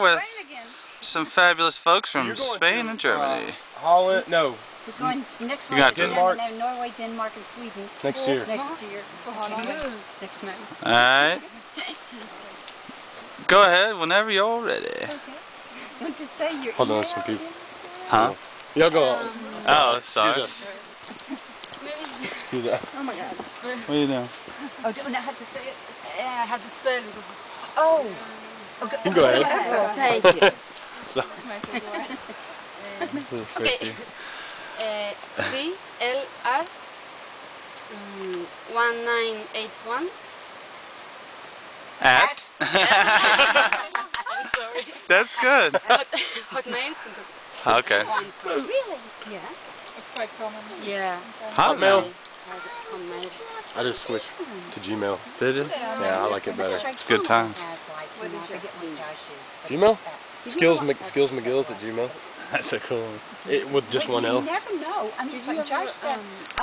here with again. some fabulous folks from You're going Spain to, and Germany. Uh, Holland, no, We're going next You month. got to to- Denmark. No, Norway, Denmark, and Sweden. next year. Next year. Next month. Alright. Go ahead whenever you're ready. Want to say your Hold on, some people. Huh? Y'all go on. Oh, sorry. Excuse us. Excuse us. Oh my God. What are you doing? Oh, don't I have to say it? Yeah, I had to spell because Oh. Okay. You can go ahead. That's. Thank you. okay. uh, C L R mm, one nine eight one. At? I'm sorry. That's good. Hot, hotmail. Okay. Really? Yeah. It's quite common. Yeah. Hotmail. Hotmail. I just switched to Gmail. Did you? Yeah, I like it better. It's good times. What is your Josh's? Gmail? Skills, Mc, Skills McGill's at Gmail. That's a cool one. It, with just Well, one you L. never know. I mean, Did so you Josh said, um,